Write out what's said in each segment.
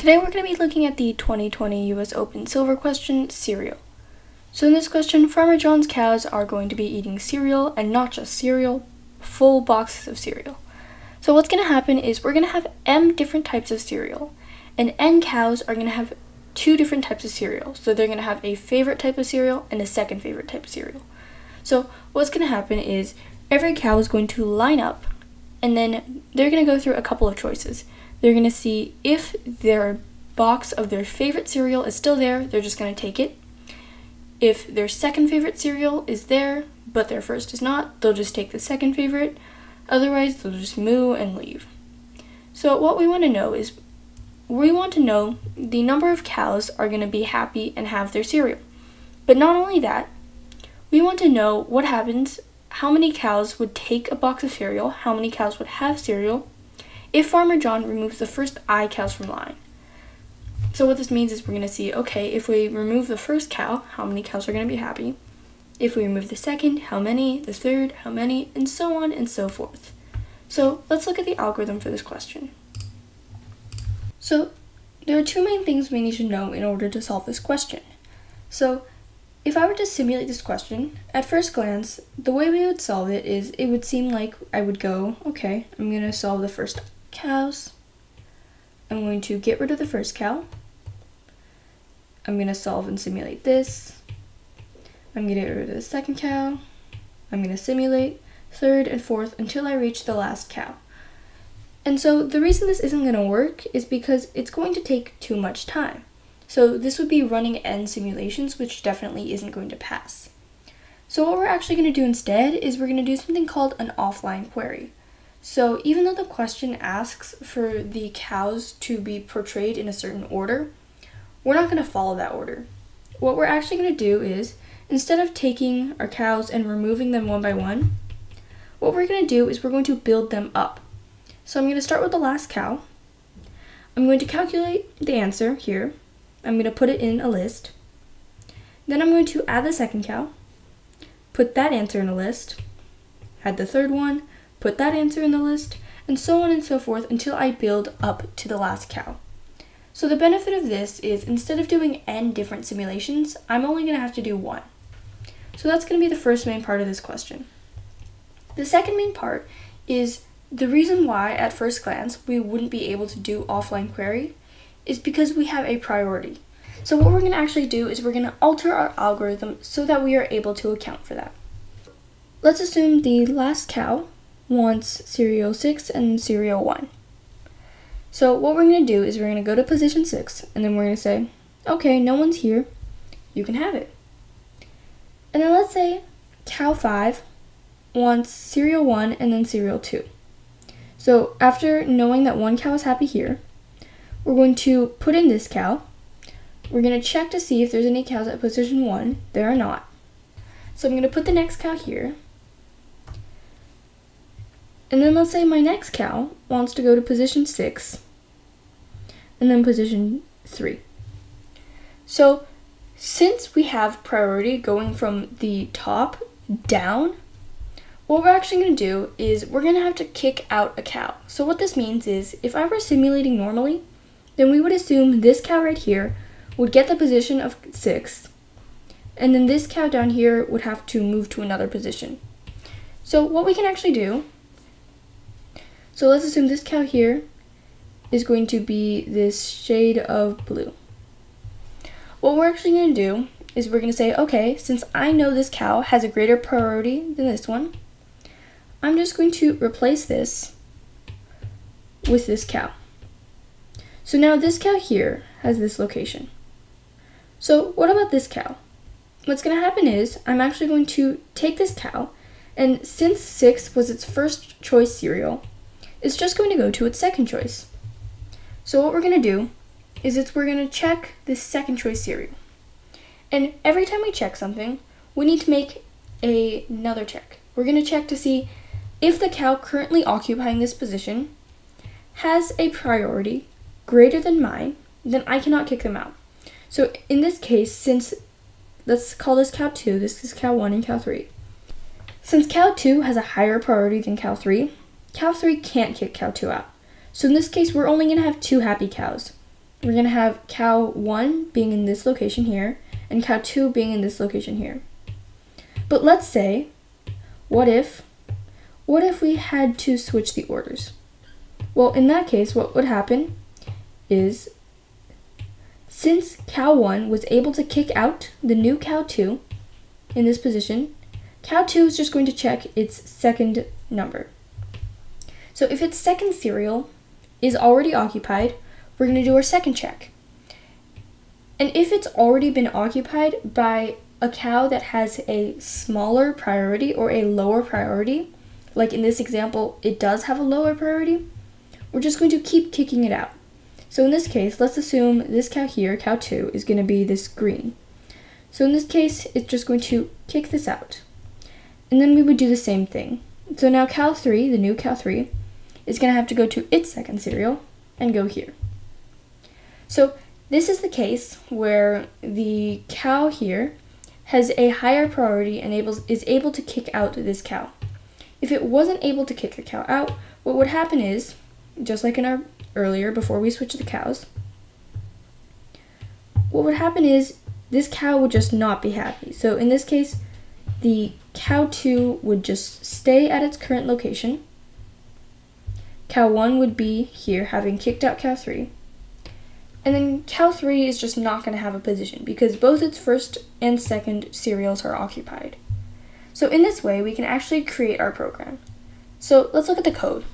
Today we're going to be looking at the 2020 US Open Silver question, cereal. So in this question, Farmer John's cows are going to be eating cereal, and not just cereal, full boxes of cereal. So what's going to happen is we're going to have M different types of cereal, and N cows are going to have two different types of cereal. So they're going to have a favorite type of cereal and a second favorite type of cereal. So what's going to happen is every cow is going to line up, and then they're going to go through a couple of choices. They're going to see if their box of their favorite cereal is still there, they're just going to take it. If their second favorite cereal is there, but their first is not, they'll just take the second favorite. Otherwise, they'll just moo and leave. So, what we want to know is we want to know the number of cows are going to be happy and have their cereal. But not only that, we want to know what happens, how many cows would take a box of cereal, how many cows would have cereal, if Farmer John removes the first I cows from line. So what this means is we're going to see, okay, if we remove the first cow, how many cows are going to be happy? If we remove the second, how many? The third, how many? And so on and so forth. So let's look at the algorithm for this question. So there are two main things we need to know in order to solve this question. So if I were to simulate this question, at first glance, the way we would solve it is it would seem like I would go, okay, I'm going to solve the first cows. I'm going to get rid of the first cow. I'm going to solve and simulate this. I'm going to get rid of the second cow. I'm going to simulate third and fourth until I reach the last cow. And so the reason this isn't going to work is because it's going to take too much time. So this would be running n simulations, which definitely isn't going to pass. So what we're actually going to do instead is we're going to do something called an offline query. So even though the question asks for the cows to be portrayed in a certain order, we're not going to follow that order. What we're actually going to do is, instead of taking our cows and removing them one by one, what we're going to do is we're going to build them up. So I'm going to start with the last cow. I'm going to calculate the answer here. I'm going to put it in a list. Then I'm going to add the second cow, put that answer in a list, add the third one, put that answer in the list, and so on and so forth until I build up to the last cow. So the benefit of this is instead of doing n different simulations, I'm only going to have to do one. So that's going to be the first main part of this question. The second main part is the reason why at first glance we wouldn't be able to do offline query is because we have a priority. So what we're going to actually do is we're going to alter our algorithm so that we are able to account for that. Let's assume the last cow wants cereal 6 and cereal 1. So what we're going to do is we're going to go to position 6 and then we're going to say, okay, no one's here, you can have it. And then let's say cow 5 wants cereal 1 and then cereal 2. So after knowing that one cow is happy here, we're going to put in this cow. We're going to check to see if there's any cows at position 1. There are not. So I'm going to put the next cow here. And then let's say my next cow wants to go to position 6 and then position 3. So since we have priority going from the top down, what we're actually going to do is we're going to have to kick out a cow. So what this means is if I were simulating normally, then we would assume this cow right here would get the position of 6, and then this cow down here would have to move to another position. So what we can actually do so let's assume this cow here is going to be this shade of blue. What we're actually going to do is we're going to say, okay, since I know this cow has a greater priority than this one, I'm just going to replace this with this cow. So now this cow here has this location. So what about this cow? What's going to happen is I'm actually going to take this cow, and since 6 was its first choice cereal, it's just going to go to its second choice. So what we're going to do is it's we're going to check this second choice cereal. And every time we check something, we need to make a, another check. We're going to check to see if the cow currently occupying this position has a priority greater than mine, then I cannot kick them out. So in this case, since let's call this cow 2, this is cow 1 and cow 3. Since cow 2 has a higher priority than cow 3, Cow 3 can't kick cow 2 out. So in this case, we're only going to have two happy cows. we're going to have cow 1 being in this location here, and cow 2 being in this location here. But let's say, what if, what if we had to switch the orders? Well, in that case, what would happen is, since cow 1 was able to kick out the new cow 2 in this position, cow 2 is just going to check its second number. So if its second cereal is already occupied, we're going to do our second check. And if it's already been occupied by a cow that has a smaller priority or a lower priority, like in this example, it does have a lower priority, we're just going to keep kicking it out. So in this case, let's assume this cow here, cow 2, is going to be this green. So in this case, it's just going to kick this out. And then we would do the same thing. So now cow 3, the new cow 3, is going to have to go to its second cereal and go here. So this is the case where the cow here has a higher priority and able, is able to kick out this cow. If it wasn't able to kick the cow out, what would happen is, just like in our earlier before we switched the cows, what would happen is this cow would just not be happy. So in this case, the cow 2 would just stay at its current location. Cow 1 would be here having kicked out cow 3. And then cow 3 is just not going to have a position because both its first and second cereals are occupied. So in this way, we can actually create our program. So let's look at the code.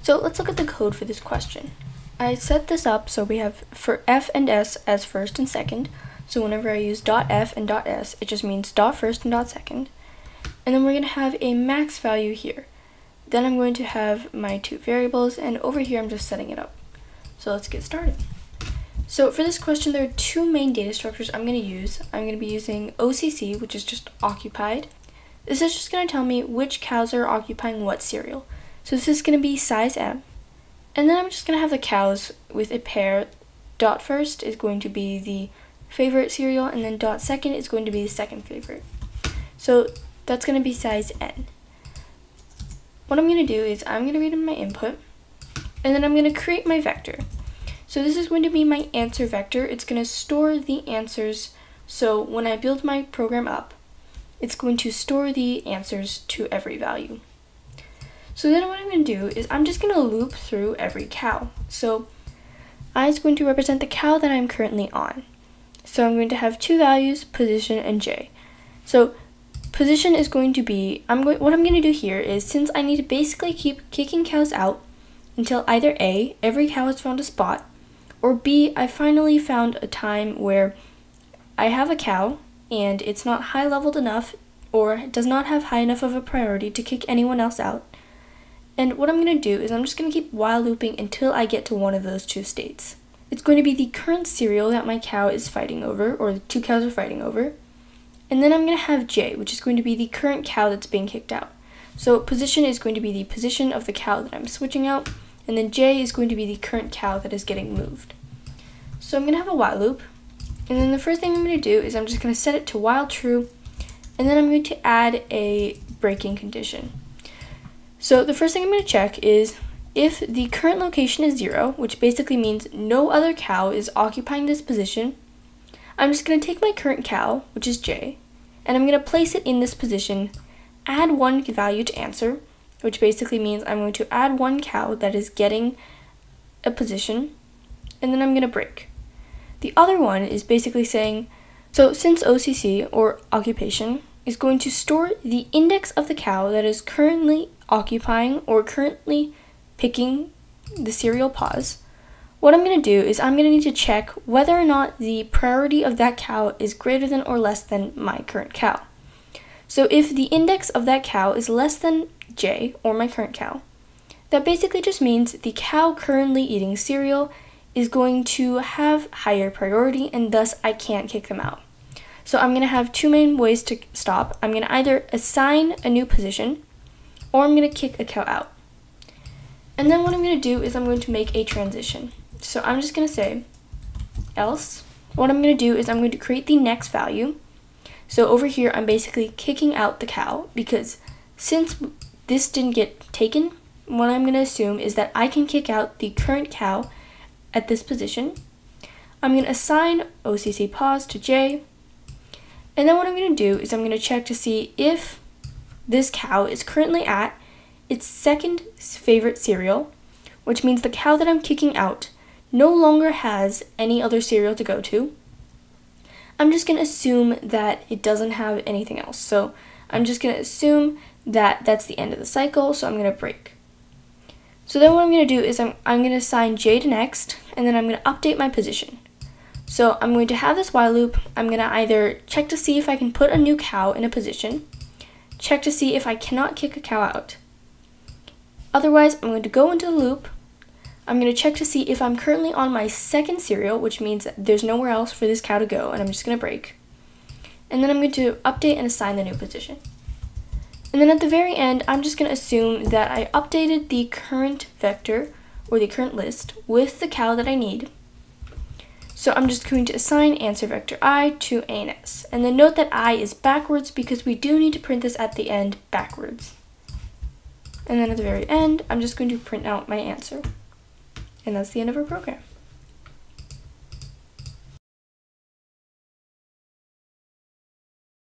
So let's look at the code for this question. I set this up so we have for f and s as first and second. So whenever I use dot .f and dot .s, it just means dot first and dot second. And then we're going to have a max value here. Then I'm going to have my two variables, and over here I'm just setting it up. So let's get started. So for this question, there are two main data structures I'm going to use. I'm going to be using OCC, which is just occupied. This is just going to tell me which cows are occupying what cereal. So this is going to be size M. And then I'm just going to have the cows with a pair. Dot first is going to be the favorite cereal, and then dot second is going to be the second favorite. So that's going to be size N. What I'm going to do is I'm going to read in my input, and then I'm going to create my vector. So this is going to be my answer vector. It's going to store the answers. So when I build my program up, it's going to store the answers to every value. So then what I'm going to do is I'm just going to loop through every cow. So I is going to represent the cow that I'm currently on. So I'm going to have two values, position and j. So position is going to be, I'm going, what I'm going to do here is since I need to basically keep kicking cows out until either A, every cow has found a spot, or B, I finally found a time where I have a cow and it's not high leveled enough or does not have high enough of a priority to kick anyone else out. And what I'm going to do is I'm just going to keep while looping until I get to one of those two states. It's going to be the current cereal that my cow is fighting over, or the two cows are fighting over. And then I'm going to have J, which is going to be the current cow that's being kicked out. So position is going to be the position of the cow that I'm switching out, and then J is going to be the current cow that is getting moved. So I'm going to have a while loop, and then the first thing I'm going to do is I'm just going to set it to while true, and then I'm going to add a breaking condition. So the first thing I'm going to check is if the current location is 0, which basically means no other cow is occupying this position, I'm just going to take my current cow, which is J, and I'm going to place it in this position, add one value to answer, which basically means I'm going to add one cow that is getting a position, and then I'm going to break. The other one is basically saying, so since OCC, or occupation, is going to store the index of the cow that is currently occupying or currently picking the cereal pause, what I'm going to do is I'm going to need to check whether or not the priority of that cow is greater than or less than my current cow. So if the index of that cow is less than J, or my current cow, that basically just means the cow currently eating cereal is going to have higher priority and thus I can't kick them out. So I'm going to have two main ways to stop. I'm going to either assign a new position or I'm going to kick a cow out. And then what I'm going to do is I'm going to make a transition. So I'm just going to say else. What I'm going to do is I'm going to create the next value. So over here, I'm basically kicking out the cow because since this didn't get taken, what I'm going to assume is that I can kick out the current cow at this position. I'm going to assign OCC pause to J. And then what I'm going to do is I'm going to check to see if this cow is currently at its second favorite cereal, which means the cow that I'm kicking out no longer has any other cereal to go to. I'm just going to assume that it doesn't have anything else. So I'm just going to assume that that's the end of the cycle, so I'm going to break. So then what I'm going to do is I'm, I'm going to assign j to next, and then I'm going to update my position. So I'm going to have this while loop. I'm going to either check to see if I can put a new cow in a position, check to see if I cannot kick a cow out. Otherwise, I'm going to go into the loop. I'm going to check to see if I'm currently on my second cereal, which means there's nowhere else for this cow to go, and I'm just going to break. And then I'm going to update and assign the new position. And then at the very end, I'm just going to assume that I updated the current vector, or the current list, with the cow that I need, so I'm just going to assign answer vector i to a and s. And then note that i is backwards because we do need to print this at the end backwards. And then at the very end, I'm just going to print out my answer. And that's the end of our program.